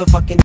motherfucking